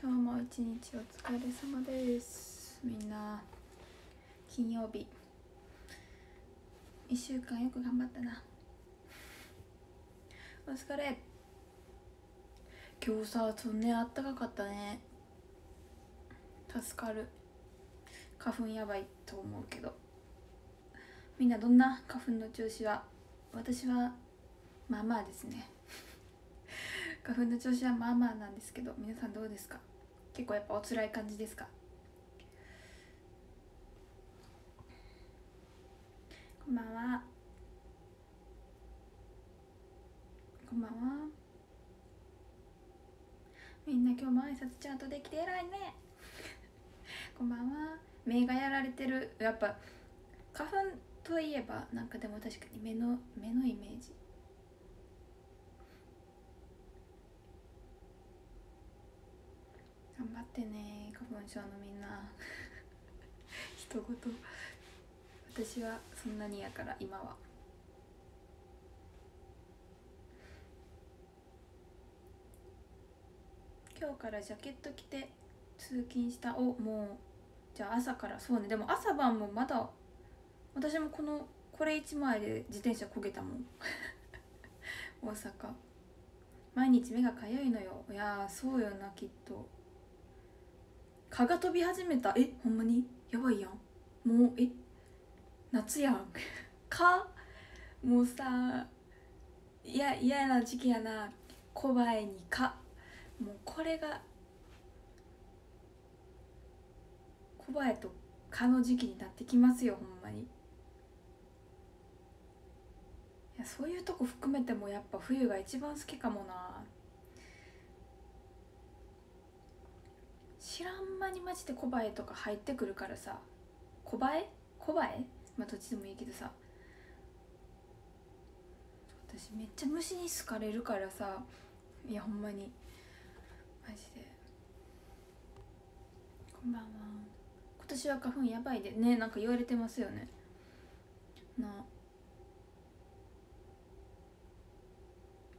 今日も一日お疲れ様です。みんな金曜日。1週間よく頑張ったな。お疲れ。今日さそんねあったかかったね。助かる。花粉やばいと思うけど。みんなどんな花粉の調子は？私はまあまあですね。花粉の調子はまあまあなんですけど皆さんどうですか？結構やっぱお辛い感じですか？こんばんは。こんばんは。みんな今日も挨拶ちゃんとできて偉いね。こんばんは。目がやられてる。やっぱ花粉といえばなんかでも確かに目の目のイメージ。頑張ってね花粉症のみんな。一言。私はそんなにやから今は。今日からジャケット着て通勤した。おもうじゃあ朝から。そうねでも朝晩もまだ私もこのこれ1枚で自転車焦げたもん。大阪。毎日目がかゆいのよ。いやそうよなきっと。蚊が飛び始めた。えほんまに？やばいやん。もうえ夏やん。蚊？もうさいや嫌な時期やな。小バエに蚊。もうこれが小バエと蚊の時期になってきますよほんまに。いやそういうとこ含めてもやっぱ冬が一番好きかもな。知らん間にマジで小バエとか入ってくるからさ。小バエ？小バエ？まあどっちでもいいけどさ。私めっちゃ虫に好かれるからさ。いやほんまに。マジで。こんばんは。今年は花粉やばいで。ねなんか言われてますよね。な。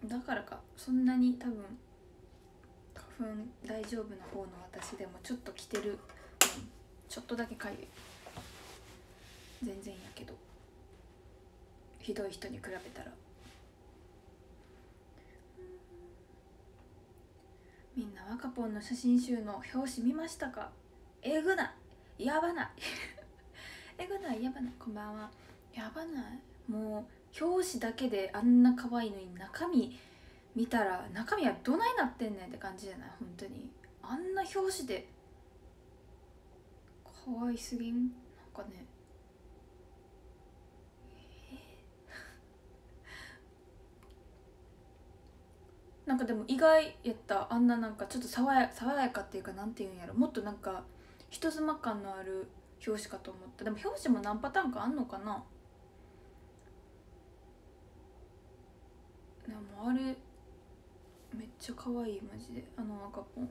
だからか。そんなに多分粉大丈夫な方の私でもちょっと着てる、ちょっとだけかゆい。全然やけど。ひどい人に比べたら。みんな若ぽんの写真集の表紙見ましたか？えぐない。やばない。えぐない。やばない。こんばんは。やばない。もう表紙だけであんな可愛いのに中身見たら中身はどないなってんねんって感じじゃない？本当に。あんな表紙で。可愛すぎん？なんかね。なんかでも意外やった。あんななんかちょっと爽や爽やかっていうかなんていうんやろ。もっとなんか人妻感のある表紙かと思った。でも表紙も何パターンかあんのかな？でもあれめっちゃ可愛いマジで。あの赤ポン。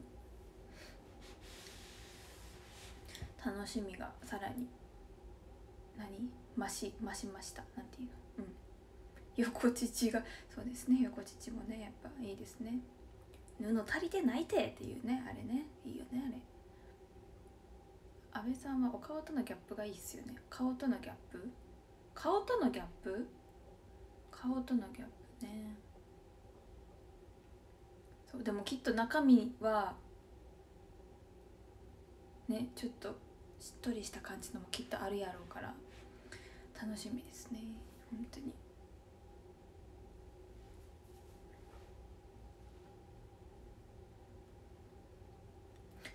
楽しみがさらに。何？増し増しました。なんていうの？うん。横乳が。そうですね。横乳もねやっぱいいですね。布足りてないてっていうねあれね。いいよねあれ。安倍さんはお顔とのギャップがいいっすよね。顔とのギャップ？顔とのギャップ？顔とのギャップね。でもきっと中身はねちょっとしっとりした感じのもきっとあるやろうから楽しみですね。本当に。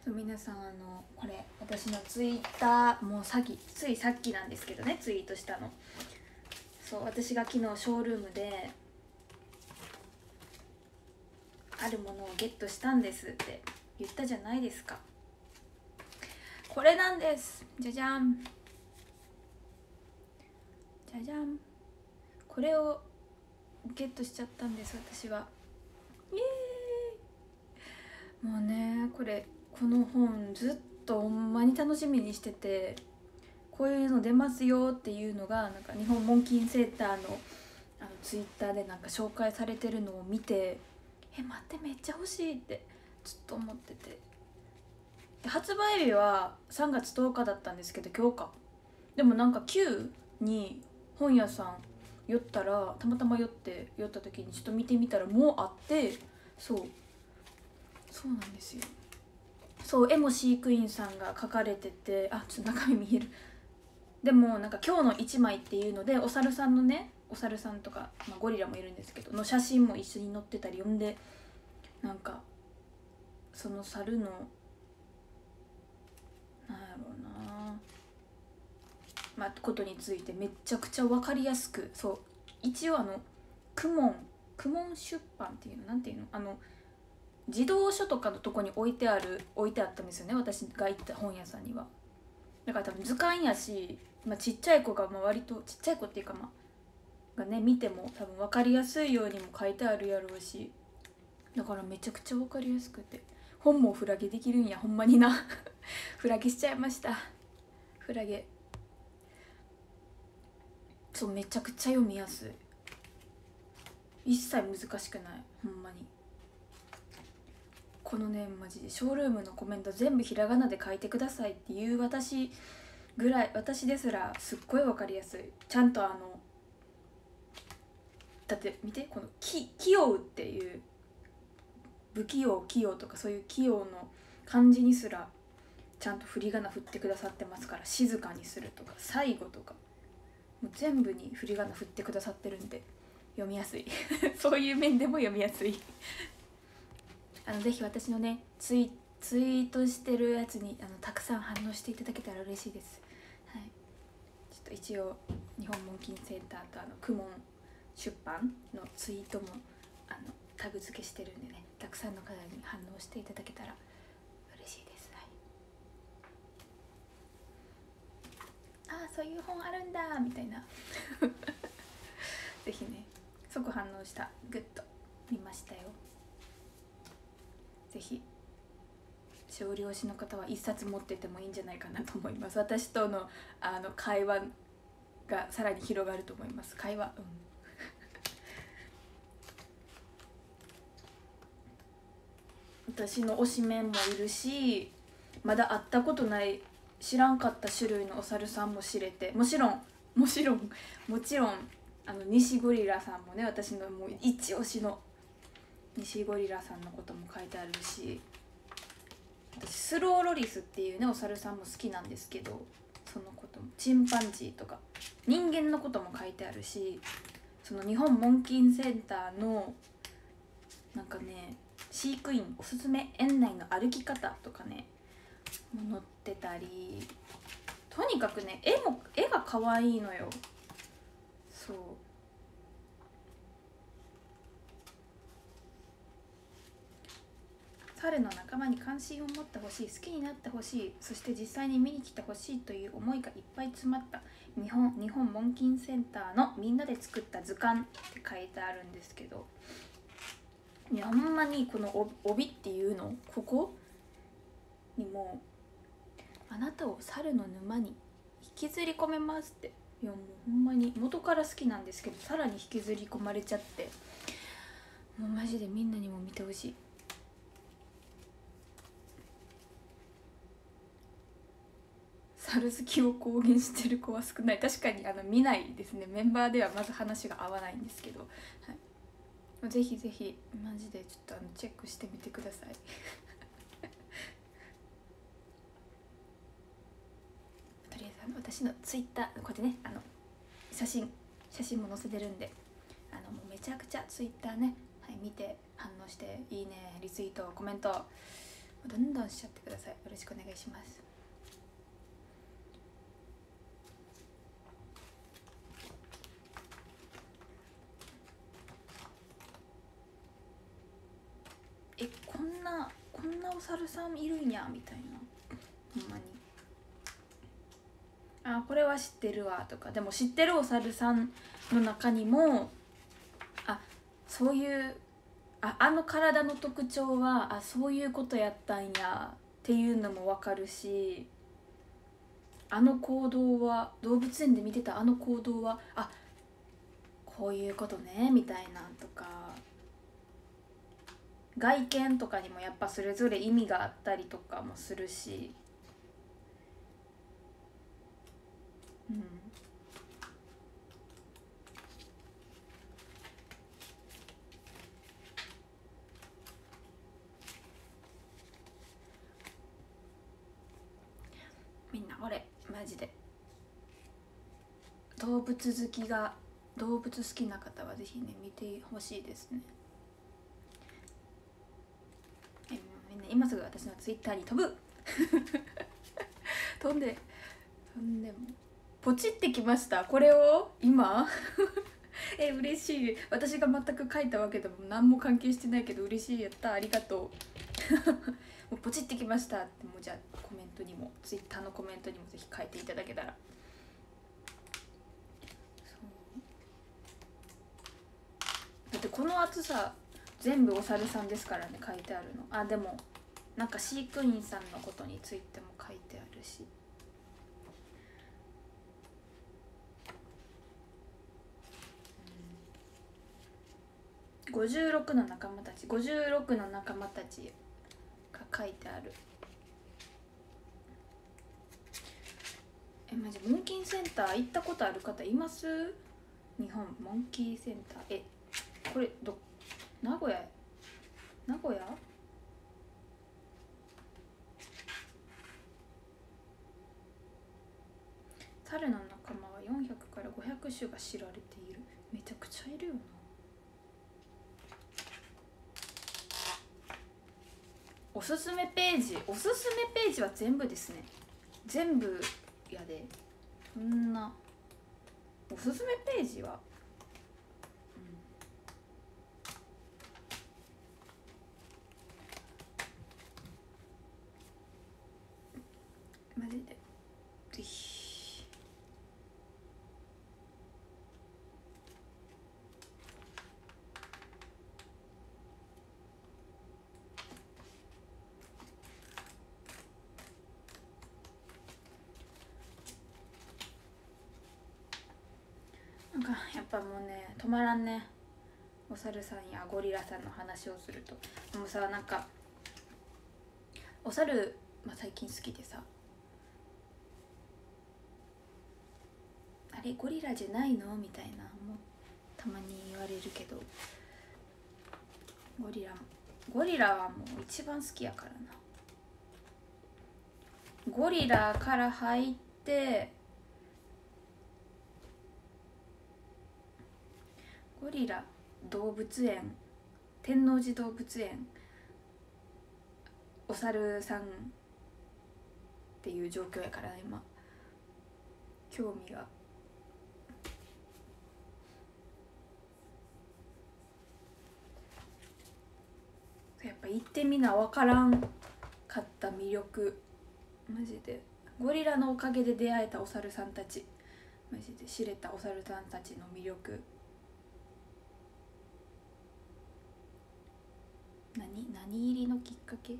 皆さんあのこれ私のツイッターもうさっきついさっきなんですけどねツイートしたの。そう私が昨日ショールームであるものをゲットしたんですって言ったじゃないですか。これなんです。じゃじゃん。じゃじゃん。これをゲットしちゃったんです私は。イエーイ。もうねこれこの本ずっとほんまに楽しみにしててこういうの出ますよっていうのがなんか日本モンキンセーターのあのツイッターでなんか紹介されてるのを見てえ待ってめっちゃ欲しいってずっと思ってて。発売日は3月10日だったんですけど今日か。でもなんか9に本屋さん寄ったらたまたま寄って寄った時にちょっと見てみたらもうあってそう。そうなんですよ。そう絵も飼育員さんが描かれててあちょっと中身見える。でもなんか今日の1枚っていうのでお猿さんのねお猿さんとか、まあ、ゴリラもいるんですけどの写真も一緒に載ってたり読んでなんかその猿のなんやろうな。まあことについてめちゃくちゃ分かりやすくそう一応あのクモンクモン出版っていうのなんていうの？あの児童書とかのとこに置いてある置いてあったんですよね私が行った本屋さんには。だから多分図鑑やし、まあ、ちっちゃい子がまあ割とちっちゃい子っていうかまあがね見ても多分分かりやすいようにも書いてあるやろうしだからめちゃくちゃ分かりやすくて本もフラゲできるんやほんまにな。フラゲしちゃいました。フラゲ。そうめちゃくちゃ読みやすい。一切難しくない。ほんまに。このねマジで。ショールームのコメント全部ひらがなで書いてくださいっていう私ぐらい私ですらすっごい分かりやすい。ちゃんとあのだって見てこの「き」「器用」っていう不器用器用とかそういう器用の漢字にすらちゃんと振り仮名振ってくださってますから静かにするとか最後とかもう全部に振り仮名振ってくださってるんで読みやすい。そういう面でも読みやすい。あのぜひ私のねツイツイートしてるやつにあのたくさん反応していただけたら嬉しいです。はい。ちょっと一応日本モンキンセンターとあのクモン出版のツイートもあのタグ付けしてるんでねたくさんの方に反応していただけたら嬉しいです、はい、ああそういう本あるんだみたいな。ぜひね即反応したグッと見ましたよ。ぜひ少量子の方は一冊持っててもいいんじゃないかなと思います。私とのあの会話がさらに広がると思います。会話うん。私の推しメンもいるしまだ会ったことない知らんかった種類のお猿さんも知れてもちろんもちろんもちろんあの西ゴリラさんもね私のもう一押しの西ゴリラさんのことも書いてあるし私スローロリスっていうねお猿さんも好きなんですけどそのこともチンパンジーとか人間のことも書いてあるしその日本モンキンセンターのなんかね飼育員おすすめ園内の歩き方とかね載ってたりとにかくね絵も絵が可愛いのよ。そう。猿の仲間に関心を持ってほしい好きになってほしいそして実際に見に来てほしいという思いがいっぱい詰まった日本日本モンキンセンターのみんなで作った図鑑って書いてあるんですけどいやほんまにこの帯っていうのここ？にもあなたを猿の沼に引きずり込めますって。いやもうほんまに元から好きなんですけどさらに引きずり込まれちゃって。もうマジでみんなにも見てほしい。猿好きを公言してる子は少ない。確かにあの見ないですね。メンバーではまず話が合わないんですけど、はい、ぜひぜひマジでちょっとあのチェックしてみてください。とりあえずあの私のツイッターこうやってねあの写真写真も載せてるんであのもうめちゃくちゃツイッターね、はい、見て反応していいねリツイートコメントどんどんしちゃってください。よろしくお願いしますえこんなこんお猿さんいるんやみたいな。ほんまに。あこれは知ってるわとか。でも知ってるお猿さんの中にもあそういうああの体の特徴はあそういうことやったんやっていうのも分かるしあの行動は動物園で見てたあの行動はあこういうことねみたいなとか。外見とかにもやっぱそれぞれ意味があったりとかもするし。うん。みんな俺マジで。動物好きが動物好きな方はぜひね見てほしいですねえみんな今すぐ私のツイッターに飛ぶ。飛んで飛んでも。ポチってきました。これを？今？え嬉しい。私が全く書いたわけでも何も関係してないけど嬉しい。やった。ありがとう。もうポチってきました。ってもうじゃあコメントにもツイッターのコメントにもぜひ書いていただけたら。だってこの厚さ全部お猿さんですからね書いてあるの。あでもなんか飼育員さんのことについても書いてあるし。56の仲間たち。56の仲間たちが書いてある。えマジモンキーセンター行ったことある方います？日本。モンキーセンター。えこれど名古屋名古屋？猿の仲間は400から500種が知られている。めちゃくちゃいるよな。おすすめページ。おすすめページは全部ですね。全部やで。そんな。おすすめページはうん。マジでぜひなんかやっぱもうね止まらんね。お猿さんやゴリラさんの話をすると。でもさなんかお猿、まあ、最近好きでさ。あれゴリラじゃないの？みたいなもうたまに言われるけど。ゴリラゴリラはもう一番好きやからな。ゴリラから入ってゴリラ動物園天王寺動物園お猿さんっていう状況やから今。興味が。やっぱ行ってみな分からんかった魅力。マジで。ゴリラのおかげで出会えたお猿さんたち。マジで知れたお猿さんたちの魅力。何？何入りのきっかけ？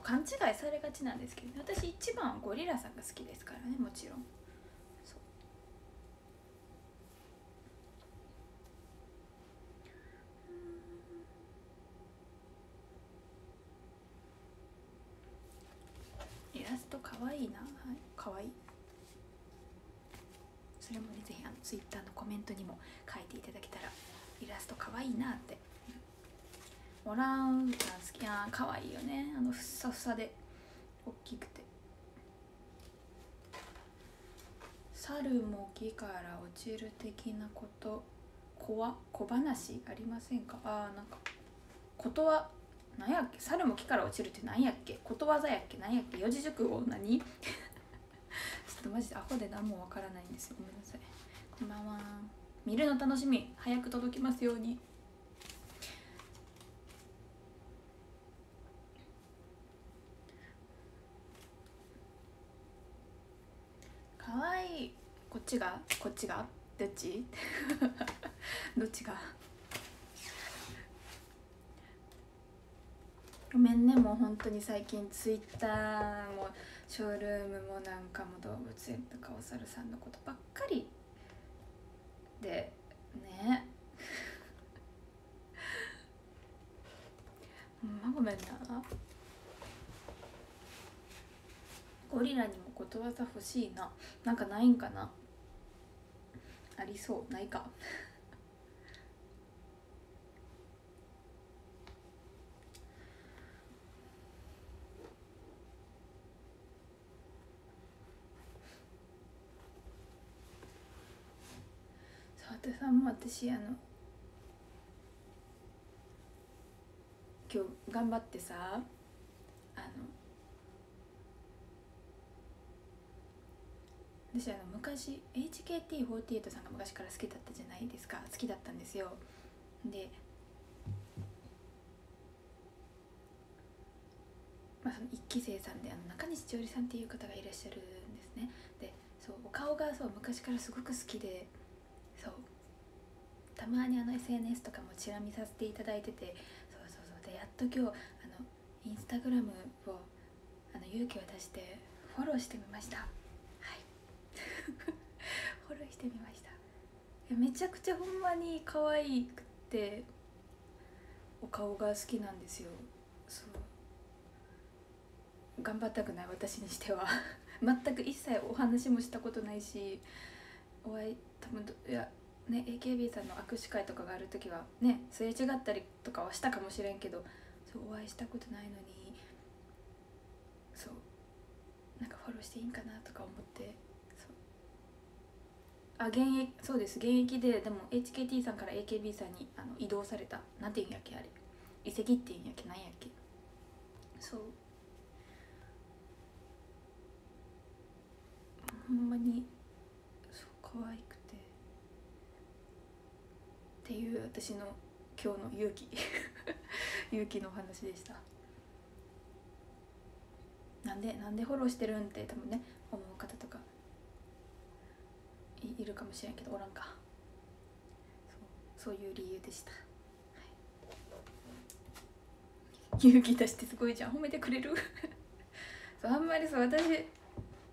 そう勘違いされがちなんですけど私一番はゴリラさんが好きですからねもちろん。そう。イラストかわいいな。はいかわい。いそれもねぜひあのツイッターのコメントにも書いていただけたらイラストかわいいなってオランウータン好きなかわいいよね。あのふさふさで。大きくて。猿も木から落ちる的なこと。小は小話ありませんか？あーなんかことは何やっけ？猿も木から落ちるって何やっけ？ことわざやっけ？何やっけ？四字熟語何？ちょっとマジでアホで何もわからないんですよ。ごめんなさい。こんばんは。見るの楽しみ。早く届きますようにかわいいこっちがこっちが？どっち？どっちが？ごめんねもう本当に最近ツイッターもショールームもなんかも動物園とかお猿さんのことばっかりでね。ほんまごめんな。ゴリラにもことわざ欲しいな。なんかないんかな？りそうないか。さてさんも私あの今日頑張ってさあの私あの昔 HKT48 さんが昔から好きだったじゃないですか。好きだったんですよ。で、まあ、その一期生さんであの中西千織さんっていう方がいらっしゃるんですね。でそうお顔がそう昔からすごく好きでそう。たまにあの SNS とかもチラ見させていただいててそうそうそう。でやっと今日あのインスタグラムをあの勇気を出してフォローしてみました。フォローしてみました。めちゃくちゃほんまに可愛くてお顔が好きなんですよ。そう。頑張ったくない私にしては。全く一切お話もしたことないしお会い多分いやね AKB さんの握手会とかがある時はねすれ違ったりとかはしたかもしれんけどそうお会いしたことないのにそうなんかフォローしていいんかなとか思って。あ現役そうです。現役ででも HKT さんから AKB さんにあの移動された。なんていうんやっけあれ。移籍っていうんやっけなんやっけ。そう。ほんまにそう可愛くて。っていう私の今日の勇気。勇気のお話でした。なんでなんでフォローしてるんって多分ね思う方とか。いるかもしれんけどおらんか。そういう理由でした、はい、勇気出してすごいじゃん。褒めてくれる。そうあんまりそう私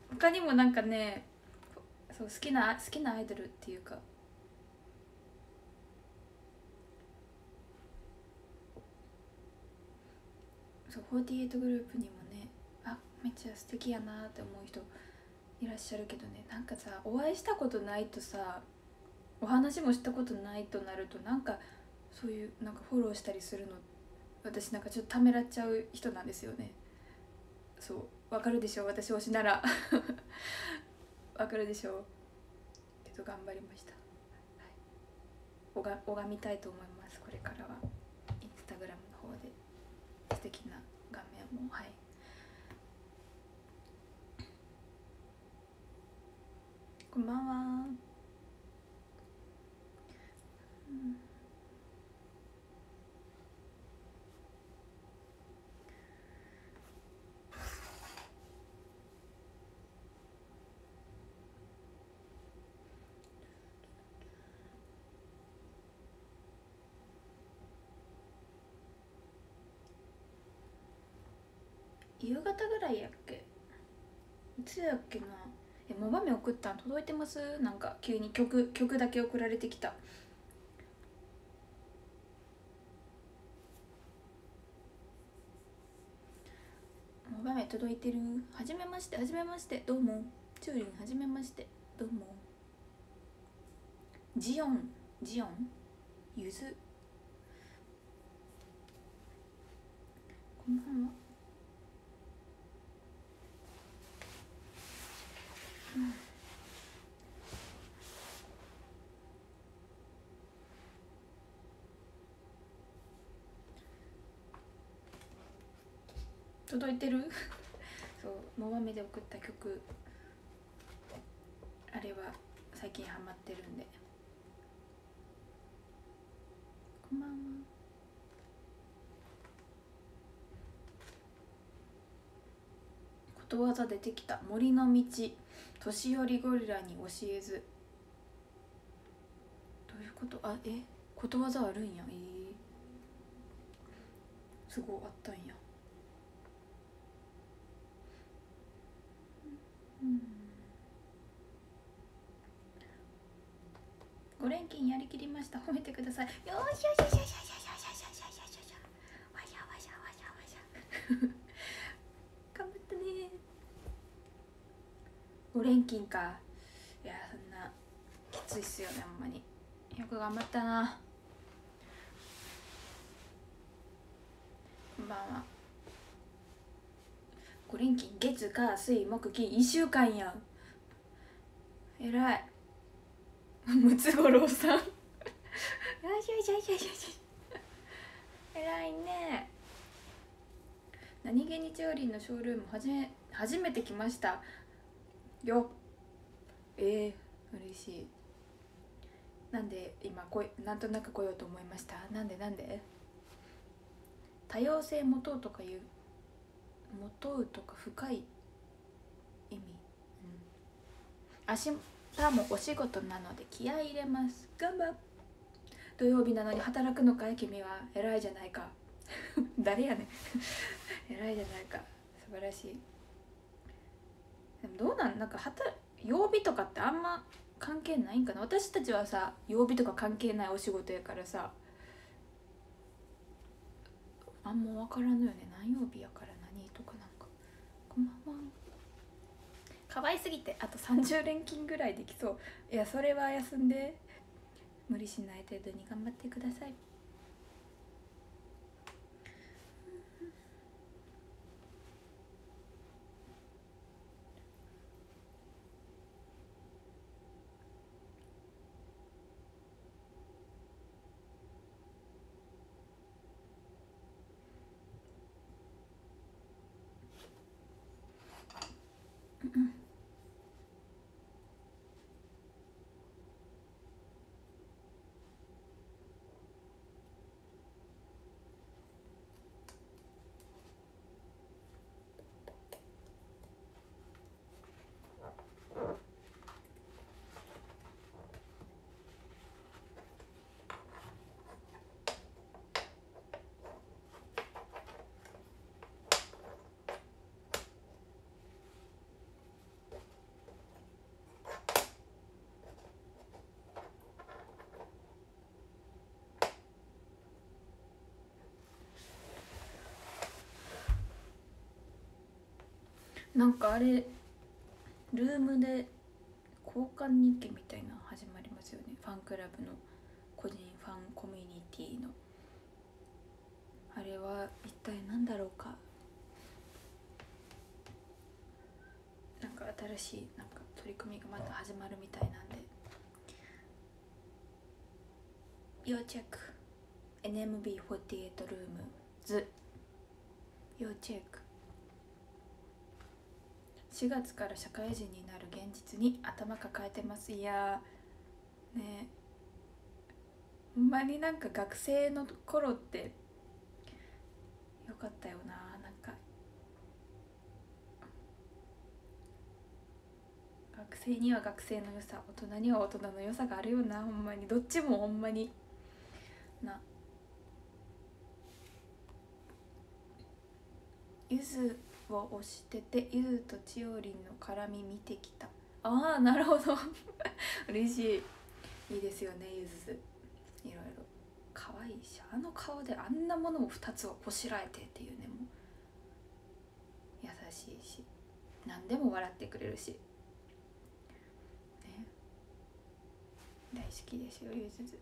他にもなんかねそう好きな好きなアイドルっていうか。そう48グループにもねあめっちゃ素敵やなって思う人いらっしゃるけどね。なんかさお会いしたことないとさお話もしたことないとなるとなんかそういうなんかフォローしたりするの私なんかちょっとためらっちゃう人なんですよね。そう。わかるでしょ？私推しなら。わかるでしょ？けど頑張りました、はい、拝みたいと思います。これからは。インスタグラムの方で素敵な画面もはい。こんばんは、うん夕方ぐらいやっけ？いつやっけな？えモバメ送ったん？届いてます？なんか急に曲曲だけ送られてきた。モバメ届いてる？はじめましてはじめまして。どうも。チューリンはじめまして。どうも。ジオン。ジオン？ゆず。こんばんは。届いてる？そうモバメで送った曲。あれは最近ハマってるんで。こんばんは。ことわざ出てきた。森の道。年寄りゴリラに教えず。どういうこと？あえ？ことわざあるんや。えー、すごいあったんや。うん5連勤やりきりました。褒めてください。よーしよしよしよしよしよしよしよしよしよし。わしゃわしゃわしゃわしゃ。頑張ったね5連勤か。いやそんなきついっすよねほんまに。よく頑張ったな。こんばんは。5連勤月火水木金1週間やん。えらい。ムツゴロウさん。よしよしよしよしよし。えらいね。何気に調理のショールームはじめ初めて来ました。よ。えー、嬉しい。なんで今こいなんとなく来ようと思いました？なんでなんで？多様性持とうとかいう持とうとか深い意味、うん、明日もお仕事なので気合い入れます。頑張っ。土曜日なのに働くのかい？君は。偉いじゃないか。誰やねん。偉いじゃないか。素晴らしい。でもどうなんなんか働曜日とかってあんま関係ないんかな？私たちはさ曜日とか関係ないお仕事やからさあんま分からんのよね。何曜日やから何とかなんか。こんばんは。可愛すぎてあと30連勤ぐらいできそう。いやそれは休んで。無理しない程度に頑張ってください。なんかあれルームで交換日記みたいな始まりますよね。ファンクラブの個人ファンコミュニティの。あれは一体何だろうか。なんか新しいなんか取り組みがまた始まるみたいなんで。要チェック。NMB48 ルームズ。要チェック。4月から社会人になる現実に頭抱えてます。いやねほんまになんか学生の頃ってよかったよな。なんか学生には学生の良さ大人には大人の良さがあるよな。ほんまに。どっちもほんまに。な。ゆずを推しててゆずとちおりんの絡み見てきた。ああなるほど。嬉しい。いいですよねゆず。いろいろ。可愛いしあの顔であんなものを2つをこしらえてっていうねもう。優しいし。何でも笑ってくれるし。ね。大好きですよゆず。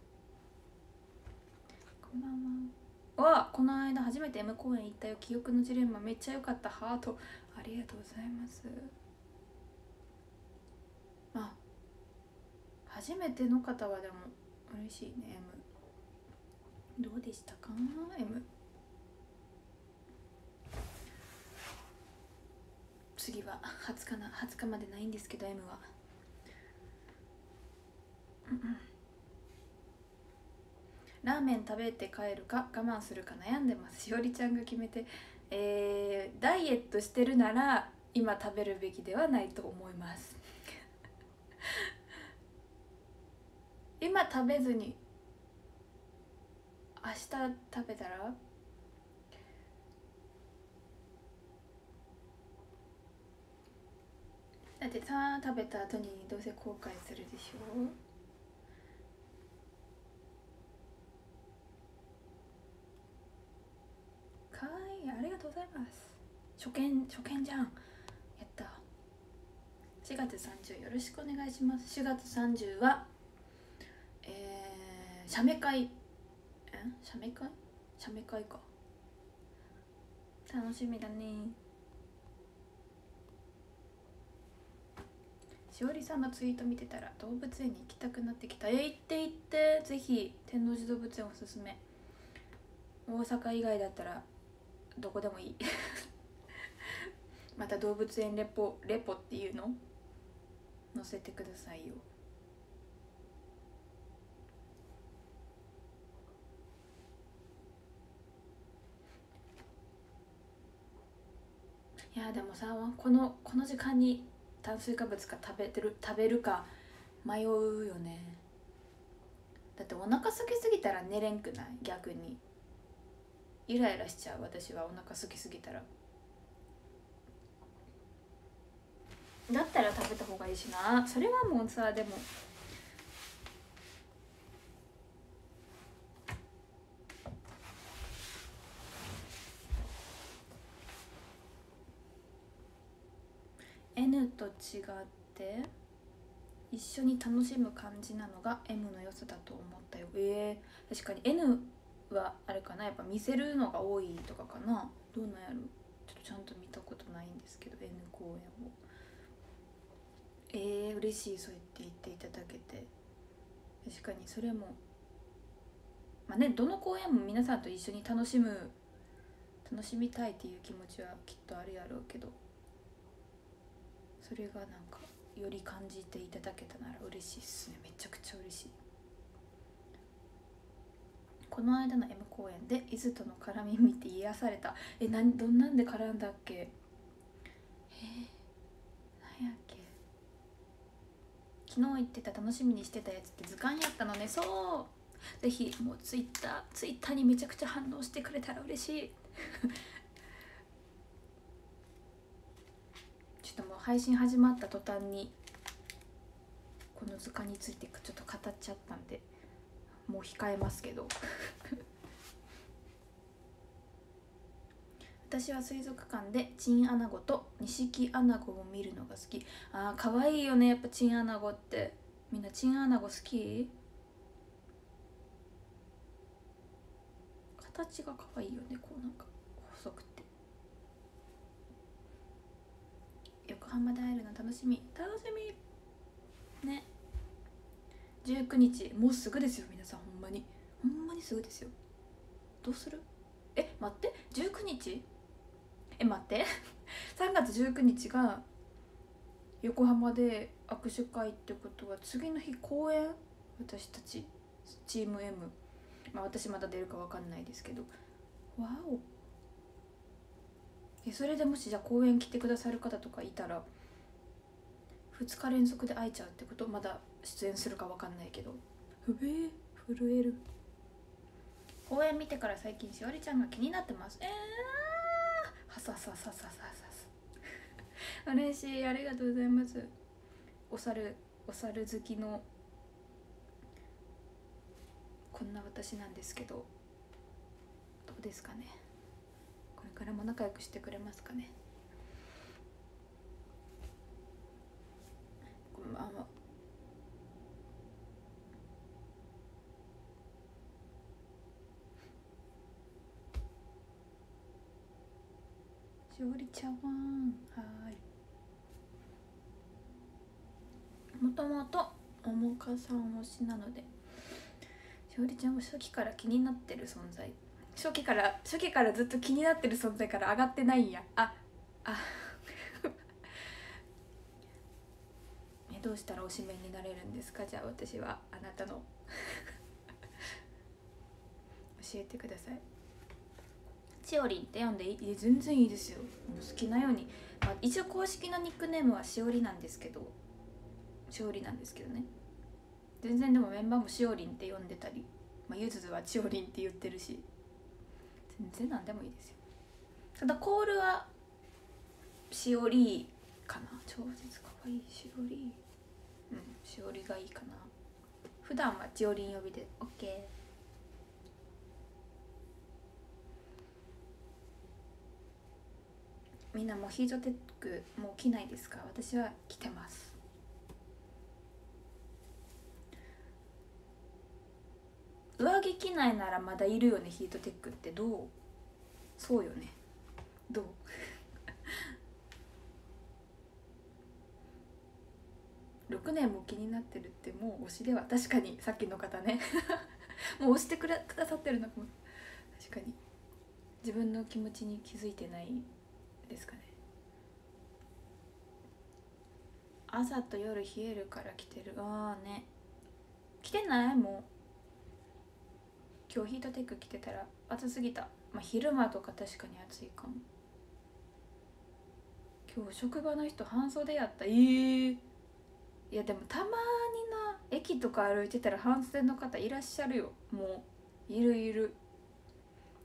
こんばんはわこの間初めて M 公園行ったよ。記憶のジレンマめっちゃ良かった。ハート。ありがとうございます。あ初めての方はでも嬉しいね M どうでしたか？M 次は20日な20日までないんですけど M は。うんうん。ラーメン食べて帰るか我慢するか悩んでます。しおりちゃんが決めてえー、ダイエットしてるなら今食べるべきではないと思います。今食べずに明日食べたら？だってさ食べた後にどうせ後悔するでしょかわいありがとうございます。初見初見じゃん。やった。4月30よろしくお願いします。4月30はえー、写メ会。え？写メ会？写メ会か。楽しみだね。しおりさんのツイート見てたら動物園に行きたくなってきた。えー、行って行って。ぜひ天王寺動物園おすすめ。大阪以外だったらどこでもいい。また動物園レポレポっていうの？載せてくださいよ。いやでもさこのこの時間に炭水化物か食べてる食べるか迷うよね。だってお腹空きすぎたら寝れんくない？逆に。イライラしちゃう私は。お腹空きすぎたら。だったら食べた方がいいしな。それはもうさでも「N と違って一緒に楽しむ感じなのが M の良さだと思ったよ。えー、確かに。N はあれかな。やっぱ見せるのが多いとかかな。どうなんやろ。ちょっとちゃんと見たことないんですけど N 公演を。えー、嬉しいそう言って言っていただけて。確かにそれもまあねどの公演も皆さんと一緒に楽しむ楽しみたいっていう気持ちはきっとあるやろうけど。それがなんかより感じていただけたなら嬉しいっすね。めちゃくちゃ嬉しい。この間の M 公演で伊豆との絡み見て癒された。えなどんなんで絡んだっけ？えー、なんやっけ？昨日言ってた楽しみにしてたやつって図鑑やったのね。そう。ぜひもうツイッターツイッターにめちゃくちゃ反応してくれたら嬉しい。ちょっともう配信始まった途端にこの図鑑についてちょっと語っちゃったんで。もう控えますけど。私は水族館でチンアナゴとニシキアナゴを見るのが好き。あー可愛いよねやっぱチンアナゴって。みんなチンアナゴ好き？形が可愛いよねこうなんか細くて。横浜で会えるの楽しみ。楽しみ。ね。19日もうすぐですよ皆さんほんまに。ほんまにすぐですよ。どうする？え待って。19日？え待って。3月19日が横浜で握手会ってことは次の日公演？私たちチーム M まあ私まだ出るか分かんないですけど。わお。えそれでもしじゃあ公演来てくださる方とかいたら2日連続で会えちゃうってこと？まだ出演するか分かんないけど。うえー、震える。公演見てから最近しおりちゃんが気になってます。えー、はさささささささ。嬉しいありがとうございます。お猿お猿好きのこんな私なんですけど。どうですかね。これからも仲良くしてくれますかね。こんしおりちゃわん。はい。もともとおもかさん推しなのでしおりちゃんも初期から気になってる存在。初期から初期からずっと気になってる存在から上がってないんや。ああ。えどうしたら推しメンになれるんですか？じゃあ私はあなたの。教えてください。しおりんって読んでいい？全然いいですよ。好きなように、まあ、一応公式のニックネームはしおりなんですけどしおりなんですけどね。全然でもメンバーもしおりんって呼んでたり、まあ、ゆずずはちおりんって言ってるし全然何でもいいですよ。ただコールはしおりかな。超絶かわいいしおりうんしおりがいいかな。普段はちおりん呼びで OK みんなもヒートテックもう着ないですか？私は着てます。上着着ないならまだいるよねヒートテックってどう？そうよね。どう？6年も気になってるってもう推しでは確かにさっきの方ね。もう推してくれくださってるのかも。確かに。自分の気持ちに気づいてない。ですかね。朝と夜冷えるから着てる。ああね。着てない？もう。今日ヒートテック着てたら。暑すぎた。まあ昼間とか確かに暑いかも。今日職場の人半袖やった。ええー、いやでもたまにな。駅とか歩いてたら半袖の方いらっしゃるよ。もう。いるいる。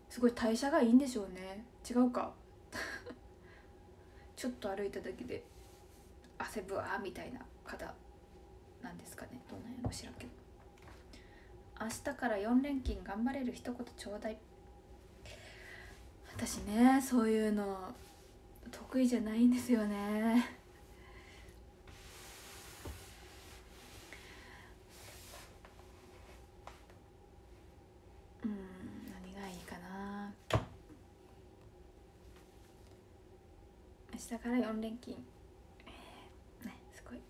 すごい代謝がいいんでしょうね。違うか。ちょっと歩いただけで汗ぶわーみたいな方なんですかね。どうなんやろ知らんけど。明日から4連勤頑張れる一言ちょうだい。私ねそういうの得意じゃないんですよねうん何がいいかな明日から4連勤。ねすごい。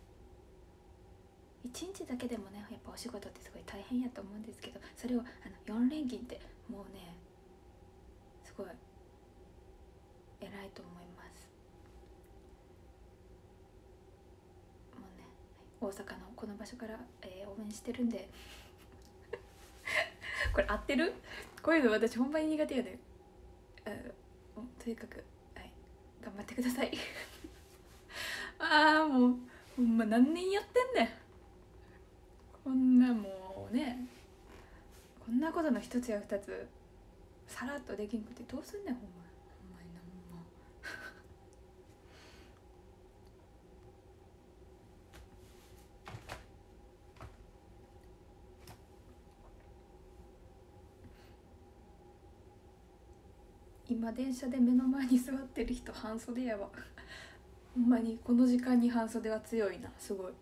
1日だけでもねやっぱお仕事ってすごい大変やと思うんですけどそれをあの4連勤ってもうねすごい偉いと思います。もうね大阪のこの場所から、えー、応援してるんで。これ合ってる？こういうの私ほんまに苦手やで、ね、とにかく、張ってください。ああもうほんま何年やってんねん。こんなもうねこんなことの一つや二つさらっとできんくてどうすんねんほんま。今電車で目の前に座ってる人半袖やわ。ほんまにこの時間に半袖は強いなすごい。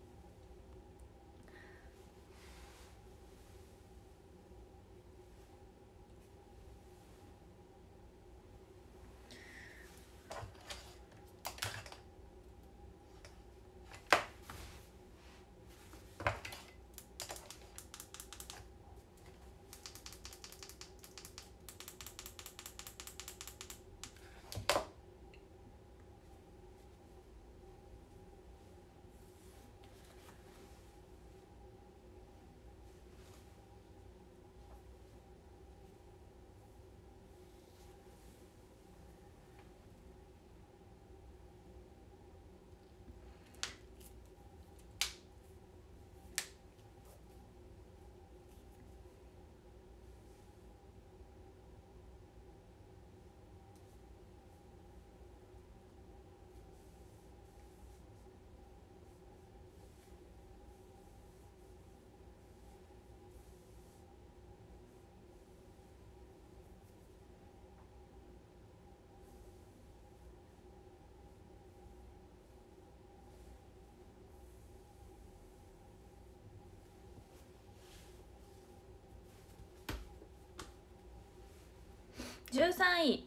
13位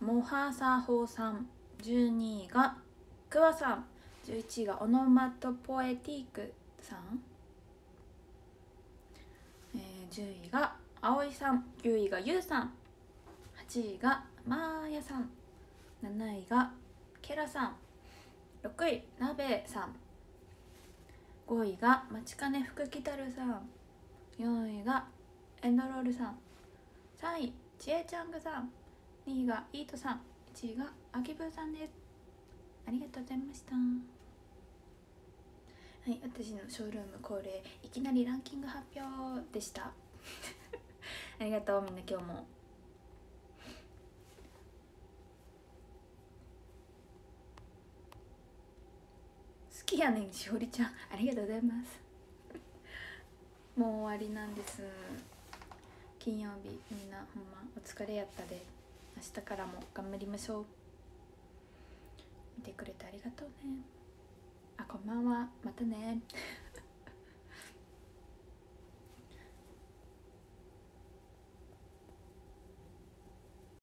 モハサホさん。12位がクワさん。11位がオノマトポエティークさん、えー、10位が葵さん。9位がゆうさん。8位がまーやさん。7位がケラさん。6位なべさん。5位が「まちかね福来たる」さん。4位がエンドロールさん。3位ちえちゃんぐさん2位がイートさん1位があきぶーさんです。ありがとうございました。はい私のショールーム恒例いきなりランキング発表でした。ありがとうみんな今日も。好きやねんしおりちゃん。ありがとうございます。もう終わりなんです。金曜日みんなほんまお疲れやったで明日からも頑張りましょう。見てくれてありがとうね。あこんばんは。またね。